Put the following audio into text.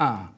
啊。